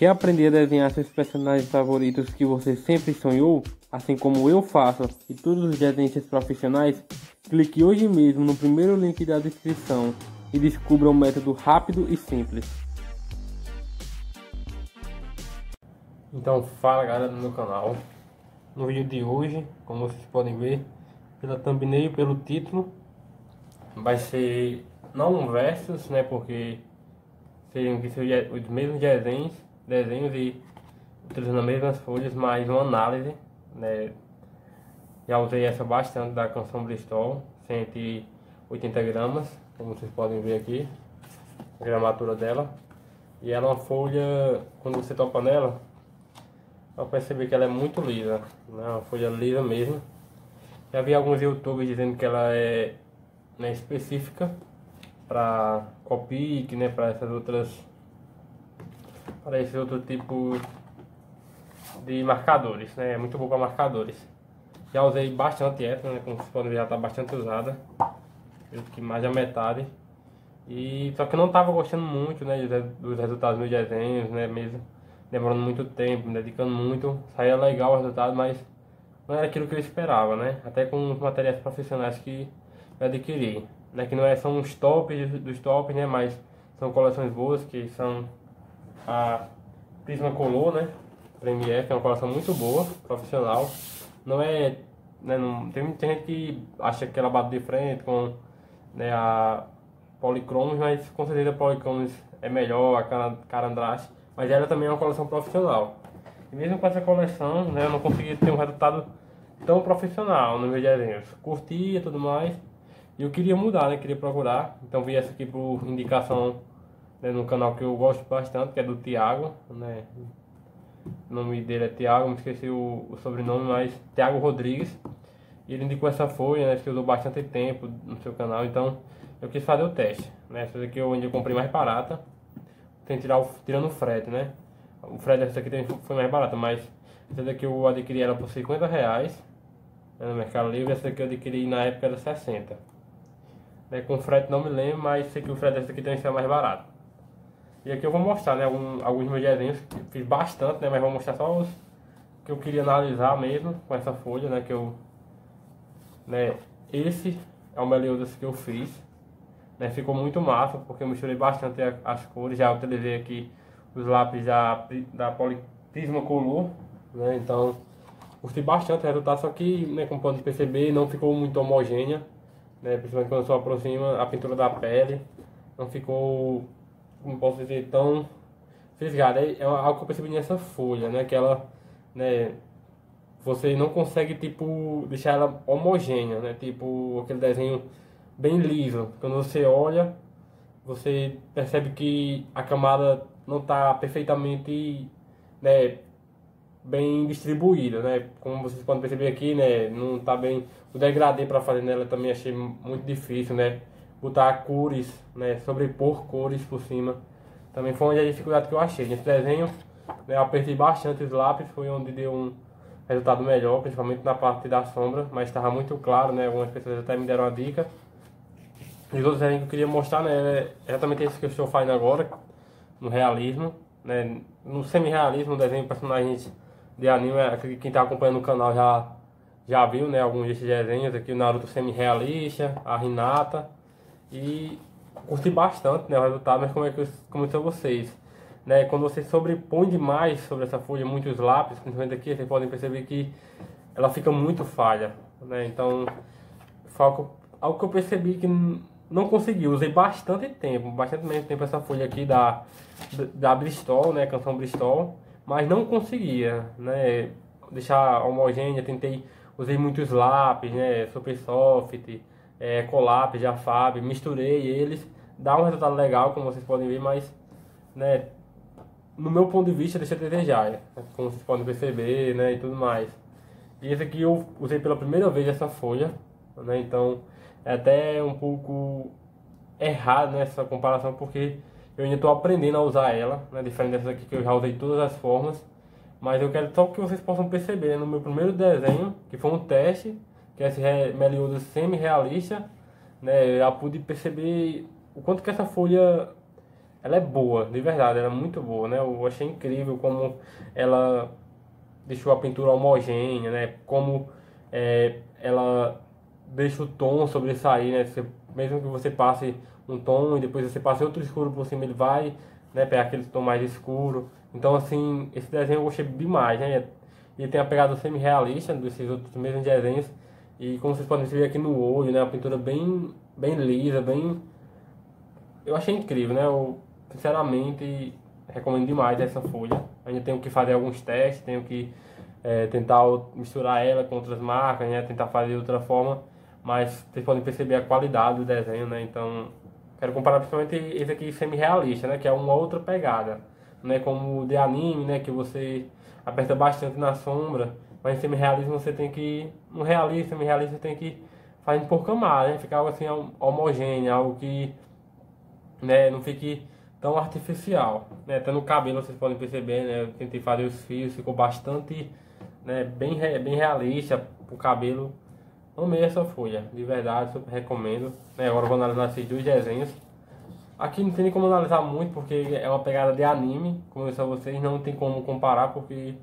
Quer aprender a desenhar seus personagens favoritos que você sempre sonhou? Assim como eu faço e todos os desenhistas profissionais? Clique hoje mesmo no primeiro link da descrição e descubra um método rápido e simples. Então fala galera do meu canal. No vídeo de hoje, como vocês podem ver, pela thumbnail e pelo título, vai ser não um versus, né, porque seriam que os mesmos desenhos desenhos e utilizando as mesmas folhas, mas uma análise, né? Já usei essa bastante da canção Bristol, 180 gramas, como vocês podem ver aqui, a gramatura dela. E ela é uma folha, quando você topa nela, vai perceber que ela é muito lisa, né? uma folha lisa mesmo. Já vi alguns youtubers dizendo que ela é né, específica para Copic, né, para essas outras para esse outro tipo de marcadores, né? É muito bom para marcadores. Já usei bastante essa, né? Como vocês podem ver, já está bastante usada. Eu que mais da metade. E só que eu não estava gostando muito, né? Dos resultados dos meus desenhos, né? Mesmo demorando muito tempo, me dedicando muito. Saía legal o resultado, mas não era aquilo que eu esperava, né? Até com os materiais profissionais que eu adquiri. Né? Que não é, são os tops dos tops, né? Mas são coleções boas que são a Prismacolor, né? Premiere, que é uma coleção muito boa, profissional. Não é. Né, não, tem muita gente que acha que ela bate de frente com né, a Polychromos, mas com certeza a Polychromos é melhor, a Carandrache, mas ela também é uma coleção profissional. E mesmo com essa coleção, né, eu não consegui ter um resultado tão profissional nos meus desenhos. Curtia e tudo mais, e eu queria mudar, né, queria procurar, então vi essa aqui por indicação né, no canal que eu gosto bastante, que é do Thiago, né? O nome dele é Thiago, me esqueci o, o sobrenome, mas Thiago Rodrigues. E ele indicou essa folha, né, que usou bastante tempo no seu canal, então eu quis fazer o teste. Né? Essa daqui eu ainda comprei mais barata, tem tirar o, tirando o frete, né? O frete dessa aqui foi mais barata, mas essa daqui eu adquiri ela por 50 reais né, no Mercado Livre, essa daqui eu adquiri na época era 60. Né, com frete não me lembro, mas sei que o frete dessa aqui tem que ser mais barato. E aqui eu vou mostrar né, alguns meus desenhos, fiz bastante, né, mas vou mostrar só os que eu queria analisar mesmo com essa folha, né, que eu... Né, esse é o Meliodas que eu fiz, né, ficou muito massa, porque eu misturei bastante as cores, já utilizei aqui os lápis da, da Prismacolor, né, então gostei bastante do resultado, só que, né, como pode perceber, não ficou muito homogênea, né, principalmente quando só aproxima a pintura da pele, não ficou como posso dizer, tão fisgada. É, é algo que eu percebi nessa folha, né? Que ela, né? Você não consegue, tipo, deixar ela homogênea, né? Tipo, aquele desenho bem liso. Quando você olha, você percebe que a camada não está perfeitamente, né? Bem distribuída, né? Como vocês podem perceber aqui, né? Não está bem... O degradê para fazer nela também achei muito difícil, né? Botar cores, né, sobrepor cores por cima. Também foi uma dificuldade que eu achei. Nesse desenho, né, eu apertei bastante os lápis, foi onde deu um resultado melhor, principalmente na parte da sombra, mas estava muito claro, né, algumas pessoas até me deram a dica. Os outros desenhos que eu queria mostrar, né, é exatamente esse que eu estou fazendo agora, no realismo, né, no semi-realismo, desenho de personagens de anime, é, quem está acompanhando o canal já, já viu, né, alguns desses desenhos, aqui o Naruto semi-realista, a Hinata, e curti bastante né, o resultado, mas como é que como são vocês? Né, quando você sobrepõe demais sobre essa folha muitos lápis, principalmente aqui, vocês podem perceber que ela fica muito falha. Né? Então, algo, algo que eu percebi que não consegui. Usei bastante tempo, bastante menos tempo essa folha aqui da, da Bristol, né, canção Bristol, mas não conseguia né, deixar homogênea. Tentei, usei muitos lápis, né, Super Soft, é, Colap, Jafab, misturei eles, dá um resultado legal, como vocês podem ver, mas, né, no meu ponto de vista, deixa a desejar, como vocês podem perceber, né, e tudo mais. E esse aqui eu usei pela primeira vez essa folha, né, então é até um pouco errado nessa né, comparação, porque eu ainda estou aprendendo a usar ela, né, diferente dessa aqui que eu já usei todas as formas, mas eu quero só que vocês possam perceber, né, no meu primeiro desenho, que foi um teste, que é esse Meliodas semi-realista, né, eu pude perceber o quanto que essa folha ela é boa, de verdade, ela é muito boa, né? Eu achei incrível como ela deixou a pintura homogênea, né? Como é, ela deixa o tom sobressair, né? Você, mesmo que você passe um tom e depois você passe outro escuro por cima, ele vai né, pegar aquele tom mais escuro. Então, assim, esse desenho eu gostei demais, né? Ele tem a pegada semi-realista desses outros mesmos desenhos. E como vocês podem ver aqui no olho, né? A pintura bem, bem lisa, bem... Eu achei incrível, né? Eu, sinceramente, recomendo demais essa folha. Ainda tenho que fazer alguns testes, tenho que é, tentar misturar ela com outras marcas, né? Tentar fazer de outra forma. Mas vocês podem perceber a qualidade do desenho, né? Então, quero comparar principalmente esse aqui semi-realista, né? Que é uma outra pegada, né? Como o de anime, né? Que você aperta bastante na sombra. Mas em semi-realismo você tem que... No realista, semi-realista tem que fazer por camada, né? Ficar algo assim homogêneo, algo que né, não fique tão artificial. Né? Até no cabelo vocês podem perceber, né? Eu tentei fazer os fios, ficou bastante né, bem, bem realista o cabelo. Amei essa folha, de verdade, super recomendo. Né? Agora vou analisar esses dois desenhos. Aqui não tem nem como analisar muito porque é uma pegada de anime, como eu disse a vocês, não tem como comparar porque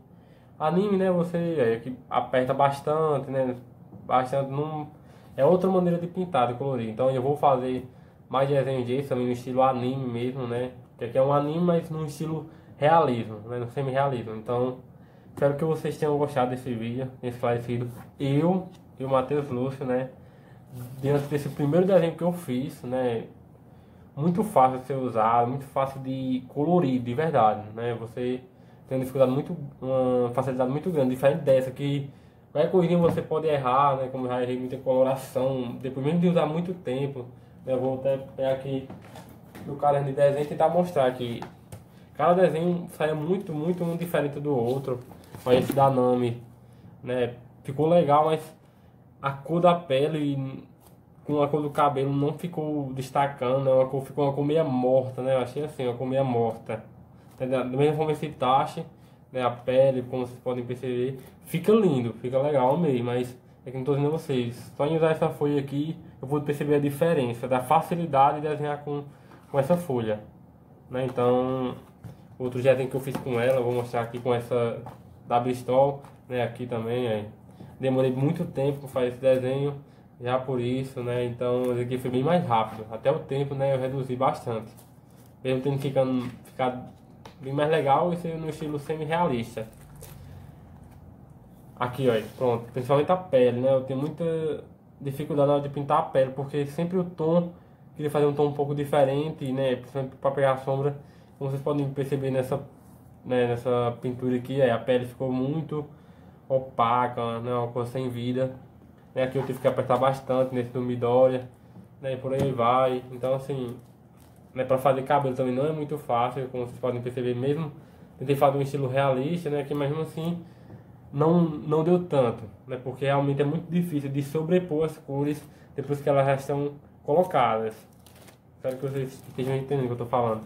anime, né, você é, que aperta bastante, né, bastante, não, é outra maneira de pintar, de colorir. Então eu vou fazer mais desenhos desse também no estilo anime mesmo, né, que aqui é um anime, mas no estilo realismo, né, no semi-realismo. Então, espero que vocês tenham gostado desse vídeo, esclarecido. Eu e o Matheus Lúcio, né, diante desse primeiro desenho que eu fiz, né, muito fácil de ser usado, muito fácil de colorir, de verdade, né? Você tem uma dificuldade muito, uma facilidade muito grande, diferente dessa que qualquer coisinha você pode errar, né? Como já errei muita coloração, depois mesmo de usar muito tempo, né? eu vou até pegar aqui do caderno de desenho e tentar mostrar que cada desenho sai muito, muito, muito diferente do outro. Mas esse da Nami, né? Ficou legal, mas a cor da pele com a cor do cabelo não ficou destacando, né? uma cor, ficou uma cor meio morta, né? Eu achei assim, uma cor meio morta. Da mesma forma esse tache, né? A pele, como vocês podem perceber, fica lindo, fica legal mesmo, mas é que não estou dizendo a vocês. Só em usar essa folha aqui, eu vou perceber a diferença da facilidade de desenhar com, com essa folha. Né? Então, outro desenho que eu fiz com ela, vou mostrar aqui com essa da Bristol, né? Aqui também, aí. Demorei muito tempo para fazer esse desenho já por isso, né? Então esse aqui foi bem mais rápido. Até o tempo, né? Eu reduzi bastante. Mesmo tendo ficando, ficado bem mais legal e no estilo semi-realista. Aqui, ó, pronto. Principalmente a pele, né? Eu tenho muita dificuldade na hora de pintar a pele, porque sempre o tom, queria fazer um tom um pouco diferente, né? Principalmente para pegar a sombra. Como vocês podem perceber nessa, né, nessa pintura aqui, é, a pele ficou muito opaca, né? Uma cor sem vida. Né? Aqui eu tive que apertar bastante nesse do Midoriya, né? E por aí vai. Então assim, né? Para fazer cabelo também não é muito fácil, como vocês podem perceber mesmo. Tentei fazer um estilo realista, né? Que mesmo assim não, não deu tanto, né? Porque realmente é muito difícil de sobrepor as cores depois que elas já estão colocadas. Espero que vocês estejam entendendo o que eu estou falando.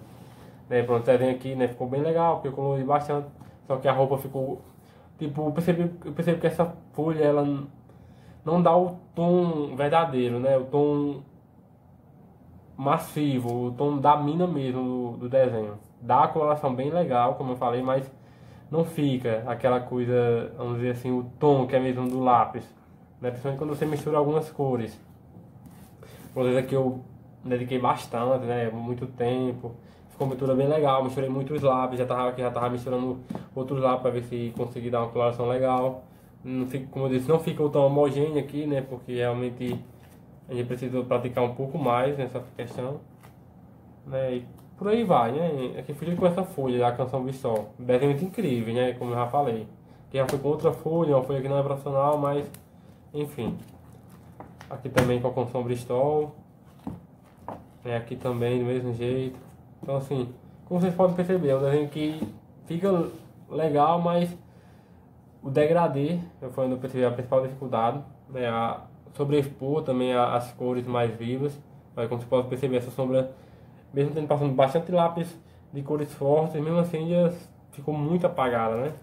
Né, pronto, você vem aqui, né? Ficou bem legal, porque eu colori bastante. Só que a roupa ficou... Tipo, eu percebi, eu percebi que essa folha, ela não dá o tom verdadeiro, né? O tom massivo, o tom da mina mesmo do, do desenho. Dá a coloração bem legal, como eu falei, mas não fica aquela coisa, vamos dizer assim, o tom que é mesmo do lápis. Né? Principalmente quando você mistura algumas cores. Por exemplo, aqui eu dediquei bastante, né? Muito tempo. Ficou uma mistura bem legal, misturei muitos lápis, já tava já tava misturando outros lápis para ver se consegui dar uma coloração legal não fica, como eu disse, não fica tão homogêneo aqui, né? Porque realmente a gente precisa praticar um pouco mais nessa questão. Né? E por aí vai, né? Aqui fui com essa folha da canção Bissol. Desenho muito incrível, né? Como eu já falei. Que já foi com outra folha, uma folha que não é profissional, mas enfim. Aqui também com a canção Bristol. É, aqui também do mesmo jeito. Então assim, como vocês podem perceber, é um desenho que fica legal, mas o degradê foi onde eu percebi a principal dificuldade, né, a sobreexpor também as cores mais vivas, mas como você pode perceber, essa sombra, mesmo tendo passando bastante lápis de cores fortes, mesmo assim já ficou muito apagada, né?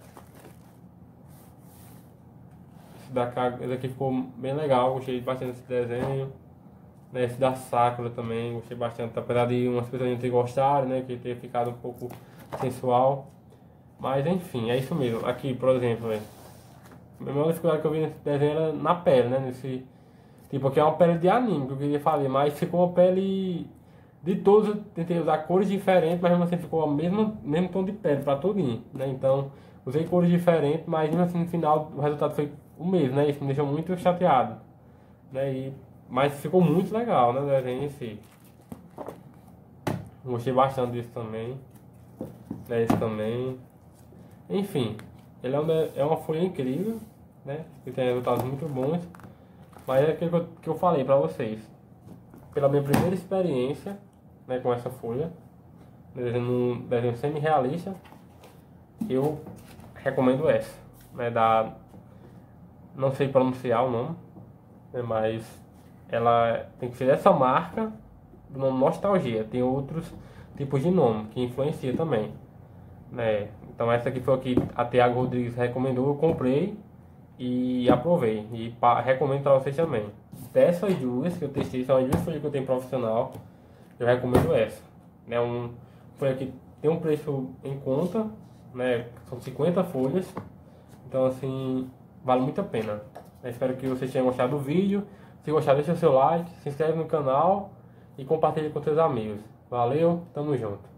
Esse daqui, esse daqui ficou bem legal, gostei bastante desse desenho. Né, esse da Sakura também, gostei bastante, apesar de umas pessoas não terem gostado, né? Que ter ficado um pouco sensual. Mas enfim, é isso mesmo. Aqui, por exemplo, é, a maior dificuldade que eu vi nesse desenho era na pele, né? Nesse, tipo, aqui é uma pele de anime, que eu queria fazer, mas ficou uma pele de todos. Eu tentei usar cores diferentes, mas mesmo assim ficou o mesmo, mesmo tom de pele para tudinho, né? Então, usei cores diferentes, mas mesmo assim no final o resultado foi o mesmo, né? Isso me deixou muito chateado, né? E, mas ficou muito legal, né? O desenho em si. Gostei bastante disso também. Né? Esse também. Enfim, ele é uma, é uma folha incrível, né? Que tem resultados muito bons. Mas é aquilo que eu, falei para vocês. Pela minha primeira experiência né, com essa folha, desenho, um desenho semi-realista, eu recomendo essa. Né, da, não sei pronunciar o nome, né, mas ela tem que ser essa marca do nome Nostalgia. Tem outros tipos de nome que influencia também. Né? Então essa aqui foi a que a Tiago Rodrigues recomendou, eu comprei e aprovei. E pa, recomendo para vocês também. Dessas duas que eu testei, são as duas folhas que eu tenho profissional, eu recomendo essa. Né? Um, foi aqui tem um preço em conta, né? São 50 folhas. Então assim, vale muito a pena. Eu espero que vocês tenham gostado do vídeo. Se gostar, deixa o seu like, se inscreve no canal e compartilhe com seus amigos. Valeu, tamo junto.